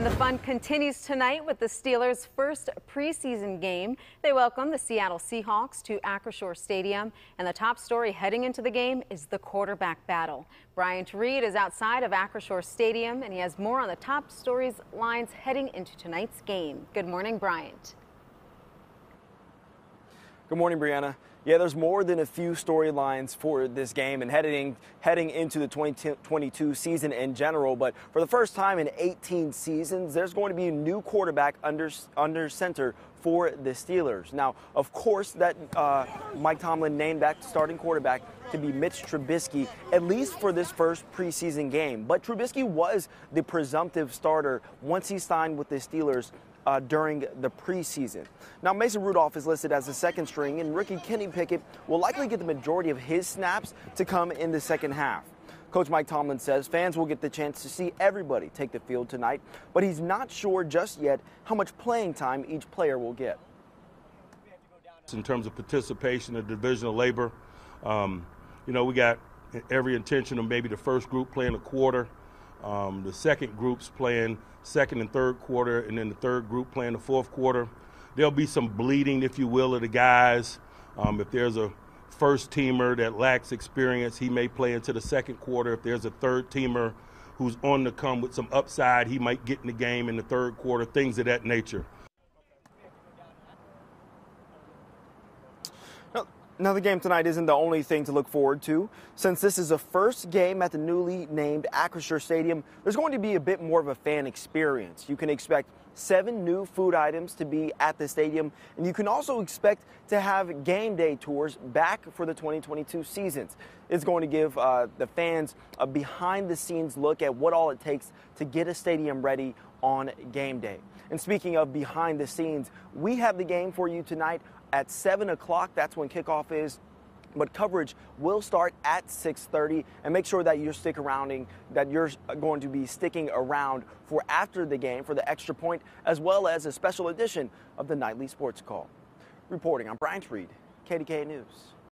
And the fun continues tonight with the Steelers' first preseason game. They welcome the Seattle Seahawks to Acrisure Stadium. And the top story heading into the game is the quarterback battle. Bryant Reed is outside of Acrisure Stadium, and he has more on the top stories lines heading into tonight's game. Good morning, Bryant. Good morning, Brianna. Yeah, there's more than a few storylines for this game and heading heading into the 2022 season in general. But for the first time in 18 seasons, there's going to be a new quarterback under under center for the Steelers. Now, of course, that uh, Mike Tomlin named that starting quarterback to be Mitch Trubisky, at least for this first preseason game. But Trubisky was the presumptive starter once he signed with the Steelers uh, during the preseason. Now, Mason Rudolph is listed as the second string, and rookie Kenny Pickett will likely get the majority of his snaps to come in the second half. Coach Mike Tomlin says fans will get the chance to see everybody take the field tonight, but he's not sure just yet how much playing time each player will get. In terms of participation the division of labor, um, you know, we got every intention of maybe the first group playing a quarter, um, the second group's playing second and third quarter, and then the third group playing the fourth quarter. There'll be some bleeding, if you will, of the guys. Um, if there's a first teamer that lacks experience, he may play into the second quarter. If there's a third teamer who's on the come with some upside, he might get in the game in the third quarter, things of that nature. The game tonight isn't the only thing to look forward to. Since this is the first game at the newly named Acrisure Stadium, there's going to be a bit more of a fan experience. You can expect seven new food items to be at the stadium, and you can also expect to have game day tours back for the 2022 seasons. It's going to give uh, the fans a behind the scenes look at what all it takes to get a stadium ready on game day. And speaking of behind the scenes, we have the game for you tonight at 7 o'clock. That's when kickoff is but coverage will start at 6:30 and make sure that you're stick around that you're going to be sticking around for after the game for the extra point as well as a special edition of the nightly sports call. Reporting, I'm Bryant Reed, KDKA News.